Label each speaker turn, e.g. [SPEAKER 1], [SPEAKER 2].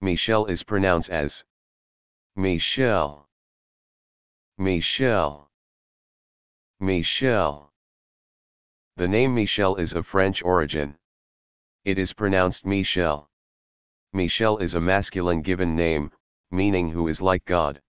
[SPEAKER 1] Michel is pronounced as Michel. Michel. Michel. The name Michel is of French origin. It is pronounced Michel. Michel is a masculine given name, meaning who is like God.